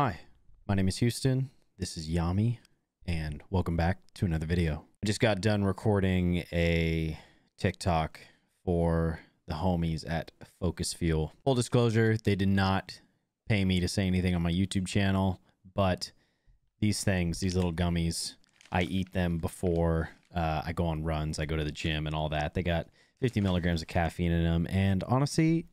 Hi, my name is Houston. This is Yami, and welcome back to another video. I just got done recording a TikTok for the homies at Focus Fuel. Full disclosure, they did not pay me to say anything on my YouTube channel, but these things, these little gummies, I eat them before uh, I go on runs. I go to the gym and all that. They got 50 milligrams of caffeine in them, and honestly,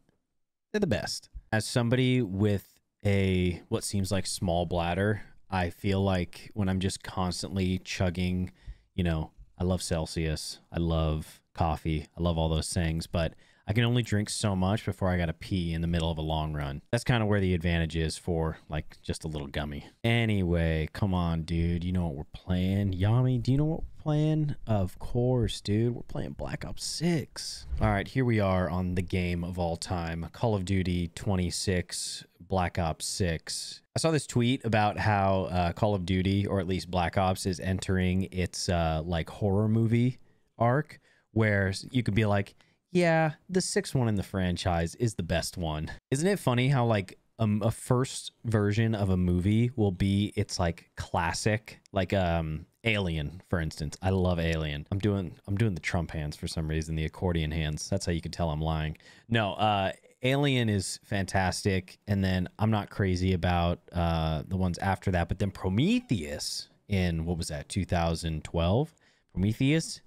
they're the best. As somebody with a what seems like small bladder, I feel like when I'm just constantly chugging, you know, I love Celsius, I love coffee, I love all those things, but I can only drink so much before I got to pee in the middle of a long run. That's kind of where the advantage is for like just a little gummy. Anyway, come on, dude. You know what we're playing? Yami, do you know what playing? Of course, dude. We're playing Black Ops 6. All right, here we are on the game of all time Call of Duty 26 Black Ops 6. I saw this tweet about how uh, Call of Duty, or at least Black Ops, is entering its uh, like horror movie arc where you could be like, yeah, the sixth one in the franchise is the best one. Isn't it funny how like um, a first version of a movie will be its like classic, like um Alien, for instance. I love Alien. I'm doing I'm doing the Trump hands for some reason, the accordion hands. That's how you can tell I'm lying. No, uh Alien is fantastic, and then I'm not crazy about uh the ones after that, but then Prometheus in what was that 2012? Prometheus,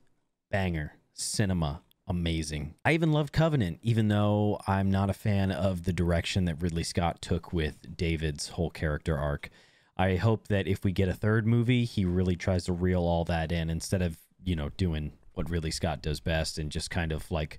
banger, cinema, amazing. I even loved Covenant, even though I'm not a fan of the direction that Ridley Scott took with David's whole character arc. I hope that if we get a third movie, he really tries to reel all that in instead of, you know, doing what Ridley Scott does best and just kind of like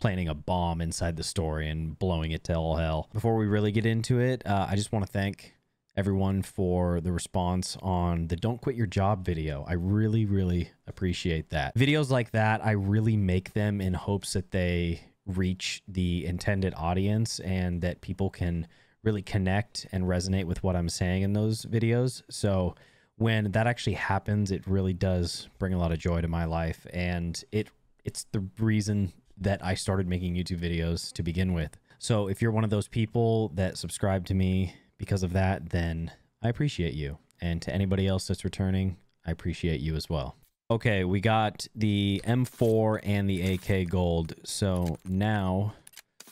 planting a bomb inside the story and blowing it to all hell. Before we really get into it, uh, I just want to thank everyone for the response on the don't quit your job video. I really, really appreciate that. Videos like that, I really make them in hopes that they reach the intended audience and that people can really connect and resonate with what I'm saying in those videos. So when that actually happens, it really does bring a lot of joy to my life. And it it's the reason that I started making YouTube videos to begin with. So if you're one of those people that subscribe to me because of that, then I appreciate you. And to anybody else that's returning, I appreciate you as well. Okay, we got the M4 and the AK gold. So now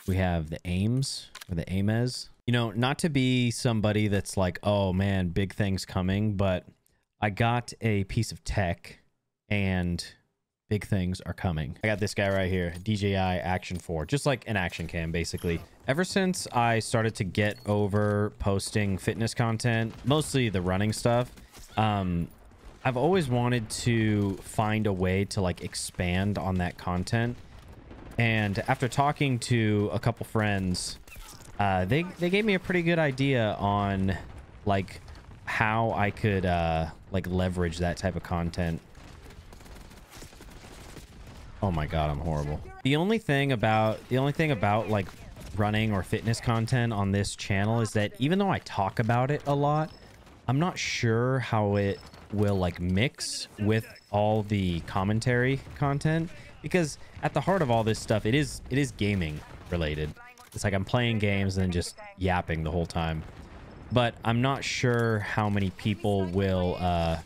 we have the AIMs or the AIMES. You know, not to be somebody that's like, oh man, big things coming, but I got a piece of tech and big things are coming. I got this guy right here, DJI Action 4, just like an action cam, basically. Ever since I started to get over posting fitness content, mostly the running stuff, um, I've always wanted to find a way to like expand on that content. And after talking to a couple friends, uh, they, they gave me a pretty good idea on like how I could uh, like leverage that type of content Oh my god, I'm horrible. The only thing about the only thing about like running or fitness content on this channel is that even though I talk about it a lot, I'm not sure how it will like mix with all the commentary content because at the heart of all this stuff it is it is gaming related. It's like I'm playing games and then just yapping the whole time. But I'm not sure how many people will uh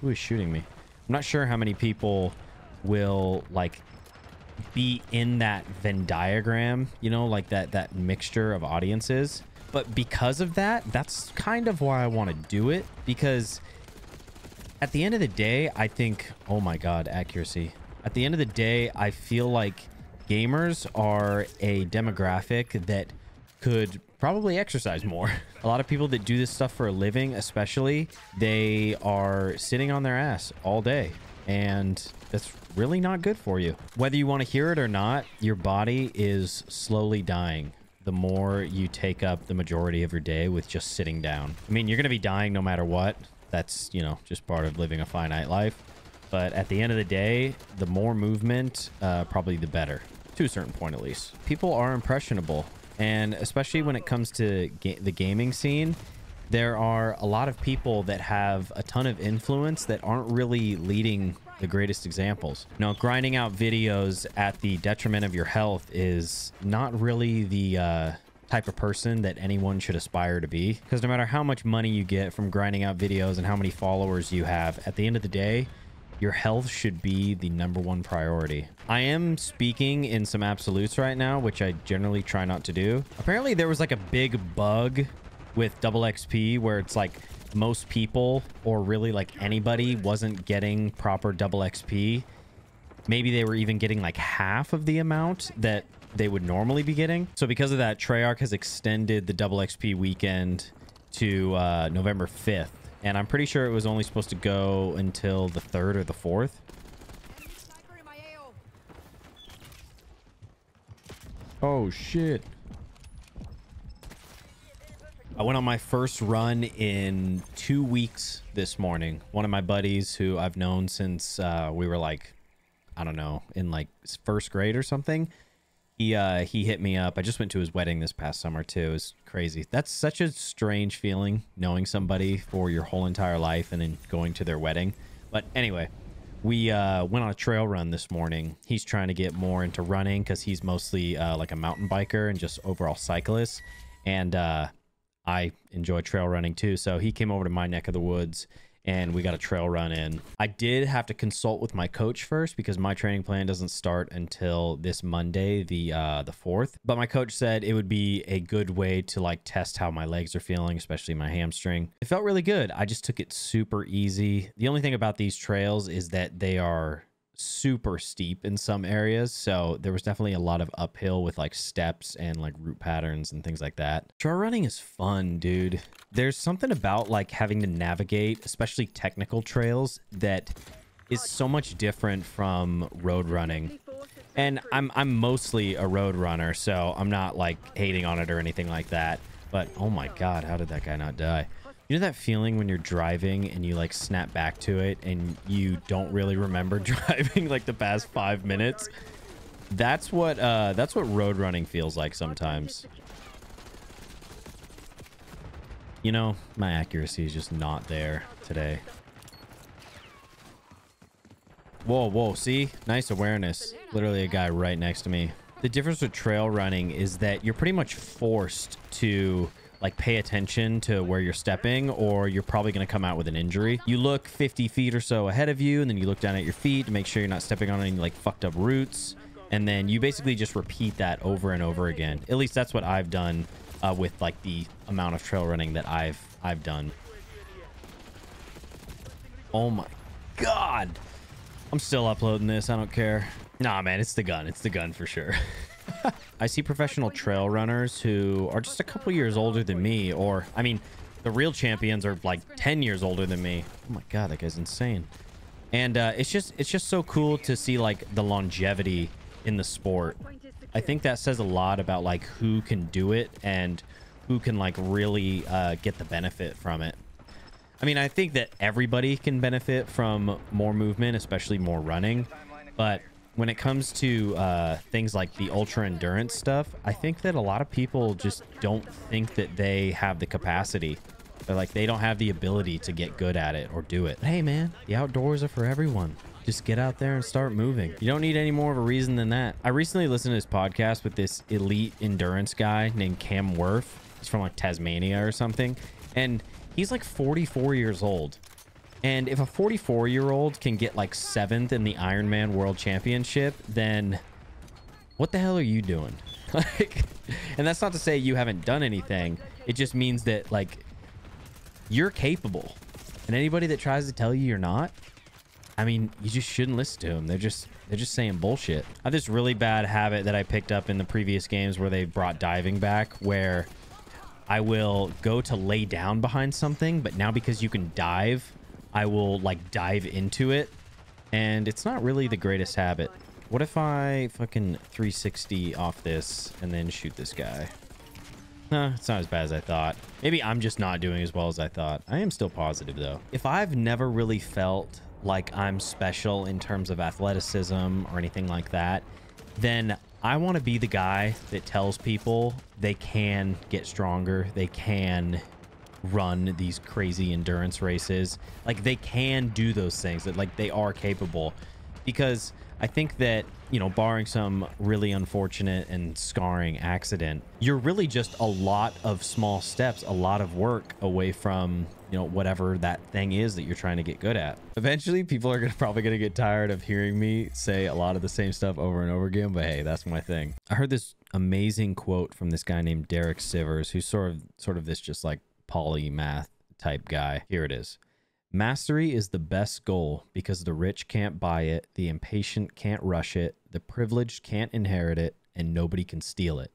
who is shooting me? I'm not sure how many people will like be in that Venn diagram, you know, like that that mixture of audiences. But because of that, that's kind of why I want to do it because at the end of the day, I think, oh my god, accuracy. At the end of the day, I feel like gamers are a demographic that could probably exercise more. A lot of people that do this stuff for a living, especially, they are sitting on their ass all day. And that's really not good for you. Whether you want to hear it or not, your body is slowly dying the more you take up the majority of your day with just sitting down. I mean, you're going to be dying no matter what. That's, you know, just part of living a finite life. But at the end of the day, the more movement, uh, probably the better. To a certain point, at least. People are impressionable. And especially when it comes to ga the gaming scene, there are a lot of people that have a ton of influence that aren't really leading the greatest examples. Know, grinding out videos at the detriment of your health is not really the uh, type of person that anyone should aspire to be. Because no matter how much money you get from grinding out videos and how many followers you have, at the end of the day, your health should be the number one priority. I am speaking in some absolutes right now, which I generally try not to do. Apparently there was like a big bug with double XP where it's like most people or really like anybody wasn't getting proper double XP. Maybe they were even getting like half of the amount that they would normally be getting. So because of that, Treyarch has extended the double XP weekend to uh, November 5th. And I'm pretty sure it was only supposed to go until the 3rd or the 4th. Oh, shit. I went on my first run in two weeks this morning. One of my buddies who I've known since uh, we were like, I don't know, in like first grade or something. He uh, he hit me up. I just went to his wedding this past summer too. It was crazy. That's such a strange feeling, knowing somebody for your whole entire life and then going to their wedding. But anyway, we uh, went on a trail run this morning. He's trying to get more into running because he's mostly uh, like a mountain biker and just overall cyclist. And uh, I enjoy trail running too. So he came over to my neck of the woods and we got a trail run in. I did have to consult with my coach first because my training plan doesn't start until this Monday, the uh, the fourth. But my coach said it would be a good way to like test how my legs are feeling, especially my hamstring. It felt really good. I just took it super easy. The only thing about these trails is that they are super steep in some areas. So there was definitely a lot of uphill with like steps and like root patterns and things like that. Trail running is fun, dude. There's something about like having to navigate, especially technical trails, that is so much different from road running. And I'm I'm mostly a road runner, so I'm not like hating on it or anything like that. But oh my god, how did that guy not die? You know that feeling when you're driving and you like snap back to it and you don't really remember driving like the past five minutes? That's what uh, that's what road running feels like sometimes. You know, my accuracy is just not there today. Whoa, whoa, see? Nice awareness. Literally a guy right next to me. The difference with trail running is that you're pretty much forced to like pay attention to where you're stepping or you're probably going to come out with an injury. You look 50 feet or so ahead of you and then you look down at your feet to make sure you're not stepping on any like fucked up roots. And then you basically just repeat that over and over again. At least that's what I've done uh, with like the amount of trail running that I've I've done. Oh my god. I'm still uploading this. I don't care. Nah, man, it's the gun. It's the gun for sure. I see professional trail runners who are just a couple years older than me, or, I mean, the real champions are like 10 years older than me. Oh my god, that guy's insane. And uh, it's just it's just so cool to see like the longevity in the sport. I think that says a lot about like who can do it and who can like really uh, get the benefit from it. I mean, I think that everybody can benefit from more movement, especially more running. But when it comes to uh, things like the ultra endurance stuff, I think that a lot of people just don't think that they have the capacity. They're like, they don't have the ability to get good at it or do it. Hey, man, the outdoors are for everyone. Just get out there and start moving. You don't need any more of a reason than that. I recently listened to this podcast with this elite endurance guy named Cam Wurf. He's from like Tasmania or something. And he's like 44 years old. And if a 44 year old can get like seventh in the Ironman World Championship, then what the hell are you doing? like, and that's not to say you haven't done anything. It just means that like you're capable. And anybody that tries to tell you you're not, I mean, you just shouldn't listen to them. They're just they're just saying bullshit. I have this really bad habit that I picked up in the previous games where they brought diving back, where I will go to lay down behind something, but now because you can dive, I will like dive into it. And it's not really the greatest habit. What if I fucking 360 off this and then shoot this guy? Nah, it's not as bad as I thought. Maybe I'm just not doing as well as I thought. I am still positive though. If I've never really felt like I'm special in terms of athleticism or anything like that, then I want to be the guy that tells people they can get stronger, they can run these crazy endurance races. Like they can do those things that like they are capable. because I think that, you know, barring some really unfortunate and scarring accident, you're really just a lot of small steps, a lot of work away from, you know, whatever that thing is that you're trying to get good at. Eventually, people are gonna, probably going to get tired of hearing me say a lot of the same stuff over and over again, but hey, that's my thing. I heard this amazing quote from this guy named Derek Sivers, who's sort of sort of this just like polymath type guy. Here it is. Mastery is the best goal because the rich can't buy it, the impatient can't rush it, the privileged can't inherit it, and nobody can steal it.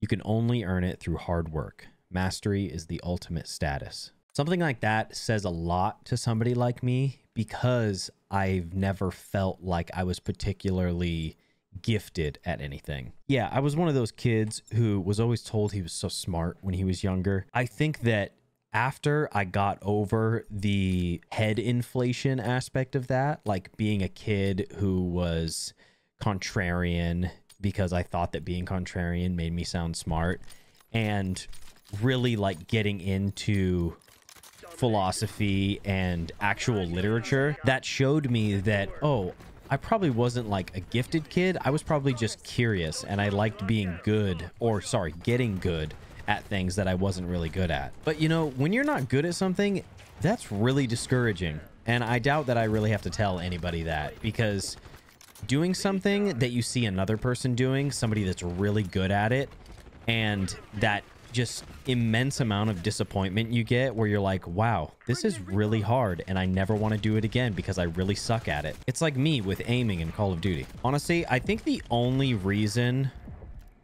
You can only earn it through hard work. Mastery is the ultimate status. Something like that says a lot to somebody like me because I've never felt like I was particularly gifted at anything. Yeah, I was one of those kids who was always told he was so smart when he was younger. I think that after I got over the head inflation aspect of that, like being a kid who was contrarian because I thought that being contrarian made me sound smart and really like getting into philosophy and actual literature that showed me that oh I probably wasn't like a gifted kid I was probably just curious and I liked being good or sorry getting good at things that I wasn't really good at. But you know, when you're not good at something, that's really discouraging. And I doubt that I really have to tell anybody that because doing something that you see another person doing, somebody that's really good at it, and that just immense amount of disappointment you get where you're like, wow, this is really hard and I never want to do it again because I really suck at it. It's like me with aiming in Call of Duty. Honestly, I think the only reason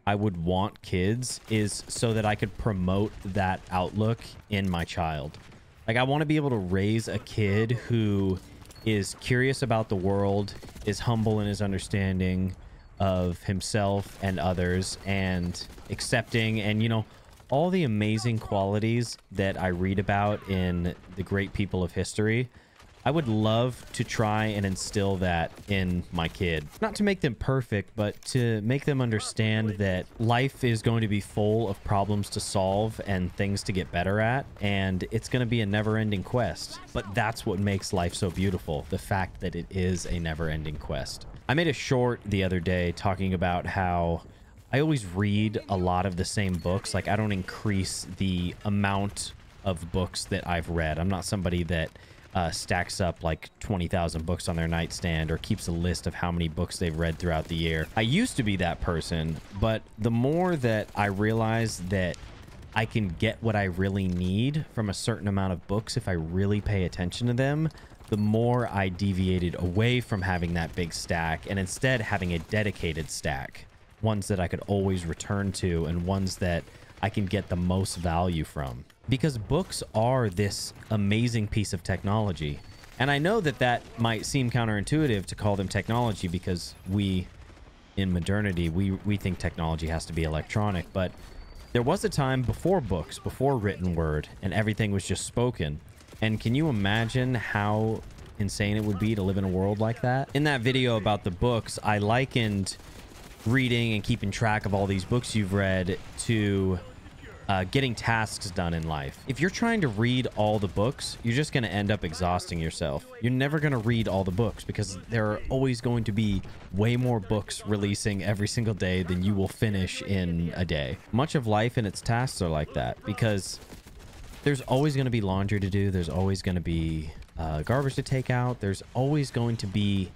I would want kids is so that I could promote that outlook in my child. Like I want to be able to raise a kid who is curious about the world, is humble in his understanding of himself and others and accepting and you know all the amazing qualities that I read about in the great people of history. I would love to try and instill that in my kid. Not to make them perfect, but to make them understand that life is going to be full of problems to solve and things to get better at. And it's going to be a never ending quest. But that's what makes life so beautiful the fact that it is a never ending quest. I made a short the other day talking about how I always read a lot of the same books. Like, I don't increase the amount of books that I've read. I'm not somebody that uh, stacks up like 20,000 books on their nightstand or keeps a list of how many books they've read throughout the year. I used to be that person, but the more that I realize that I can get what I really need from a certain amount of books if I really pay attention to them, the more I deviated away from having that big stack and instead having a dedicated stack. Ones that I could always return to and ones that I can get the most value from because books are this amazing piece of technology. And I know that that might seem counterintuitive to call them technology because we, in modernity, we, we think technology has to be electronic. But there was a time before books, before written word, and everything was just spoken. And can you imagine how insane it would be to live in a world like that? In that video about the books, I likened reading and keeping track of all these books you've read to uh, getting tasks done in life. If you're trying to read all the books, you're just going to end up exhausting yourself. You're never going to read all the books because there are always going to be way more books releasing every single day than you will finish in a day. Much of life and its tasks are like that because there's always going to be laundry to do. There's always going to be uh, garbage to take out. There's always going to be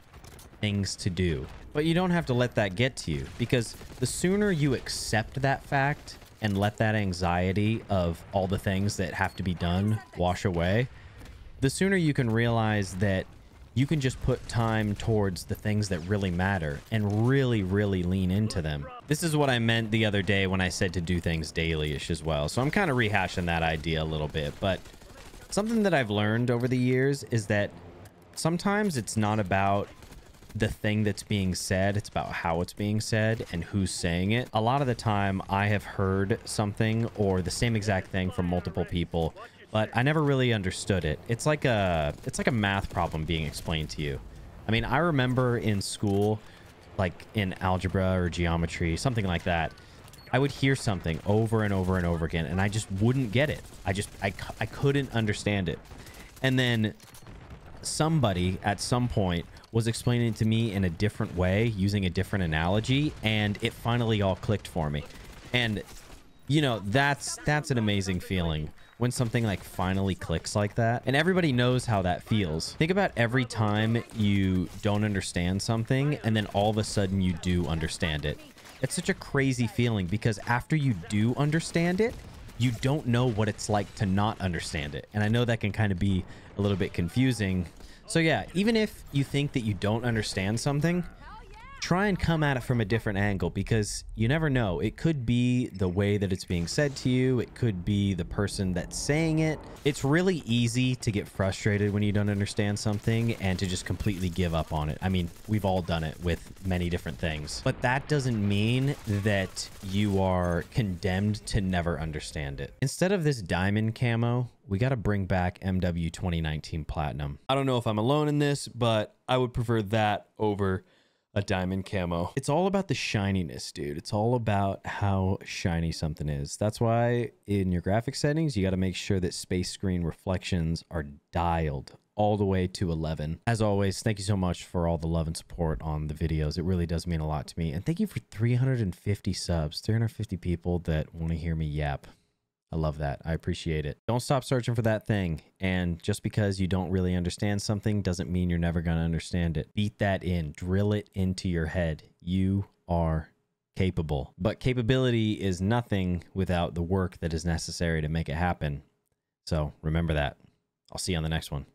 things to do. But you don't have to let that get to you because the sooner you accept that fact and let that anxiety of all the things that have to be done wash away, the sooner you can realize that you can just put time towards the things that really matter and really, really lean into them. This is what I meant the other day when I said to do things daily-ish as well. So I'm kind of rehashing that idea a little bit, but something that I've learned over the years is that sometimes it's not about the thing that's being said. It's about how it's being said and who's saying it. A lot of the time I have heard something or the same exact thing from multiple people, but I never really understood it. It's like a it's like a math problem being explained to you. I mean, I remember in school like in algebra or geometry, something like that. I would hear something over and over and over again and I just wouldn't get it. I just I I couldn't understand it. And then somebody at some point was explaining it to me in a different way using a different analogy and it finally all clicked for me. And you know, that's that's an amazing feeling when something like finally clicks like that. And everybody knows how that feels. Think about every time you don't understand something and then all of a sudden you do understand it. It's such a crazy feeling because after you do understand it, you don't know what it's like to not understand it. And I know that can kind of be a little bit confusing. So yeah, even if you think that you don't understand something, try and come at it from a different angle because you never know. It could be the way that it's being said to you. It could be the person that's saying it. It's really easy to get frustrated when you don't understand something and to just completely give up on it. I mean, we've all done it with many different things, but that doesn't mean that you are condemned to never understand it. Instead of this diamond camo, we got to bring back MW 2019 Platinum. I don't know if I'm alone in this, but I would prefer that over a diamond camo. It's all about the shininess, dude. It's all about how shiny something is. That's why in your graphic settings, you got to make sure that space screen reflections are dialed all the way to 11. As always, thank you so much for all the love and support on the videos. It really does mean a lot to me. And thank you for 350 subs, 350 people that want to hear me yap. I love that. I appreciate it. Don't stop searching for that thing. And just because you don't really understand something doesn't mean you're never going to understand it. Beat that in, drill it into your head. You are capable. But capability is nothing without the work that is necessary to make it happen. So remember that. I'll see you on the next one.